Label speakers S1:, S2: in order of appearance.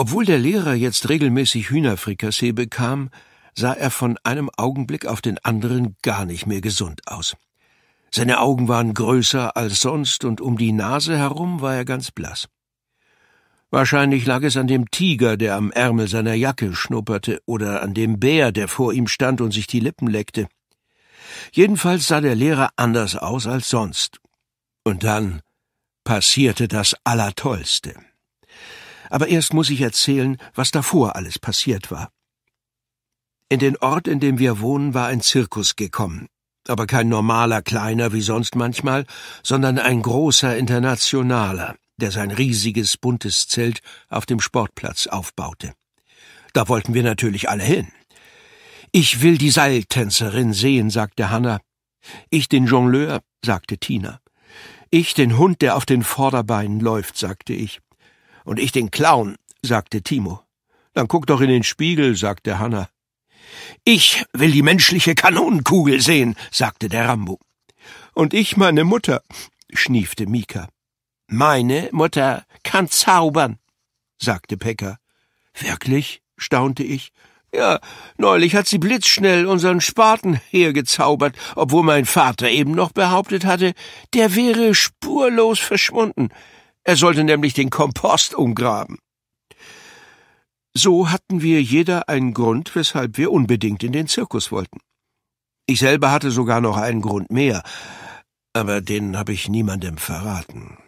S1: Obwohl der Lehrer jetzt regelmäßig Hühnerfrikassee bekam, sah er von einem Augenblick auf den anderen gar nicht mehr gesund aus. Seine Augen waren größer als sonst und um die Nase herum war er ganz blass. Wahrscheinlich lag es an dem Tiger, der am Ärmel seiner Jacke schnupperte, oder an dem Bär, der vor ihm stand und sich die Lippen leckte. Jedenfalls sah der Lehrer anders aus als sonst. Und dann passierte das Allertollste. Aber erst muss ich erzählen, was davor alles passiert war. In den Ort, in dem wir wohnen, war ein Zirkus gekommen, aber kein normaler kleiner wie sonst manchmal, sondern ein großer internationaler, der sein riesiges buntes Zelt auf dem Sportplatz aufbaute. Da wollten wir natürlich alle hin. Ich will die Seiltänzerin sehen, sagte Hanna. Ich den Jongleur, sagte Tina. Ich den Hund, der auf den Vorderbeinen läuft, sagte ich. Und ich den Clown, sagte Timo. Dann guck doch in den Spiegel, sagte Hanna. Ich will die menschliche Kanonenkugel sehen, sagte der Rambo. Und ich meine Mutter, schniefte Mika. Meine Mutter kann zaubern, sagte Pekka. Wirklich? staunte ich. Ja, neulich hat sie blitzschnell unseren Spaten hergezaubert, obwohl mein Vater eben noch behauptet hatte, der wäre spurlos verschwunden. Er sollte nämlich den Kompost umgraben. So hatten wir jeder einen Grund, weshalb wir unbedingt in den Zirkus wollten. Ich selber hatte sogar noch einen Grund mehr, aber den habe ich niemandem verraten.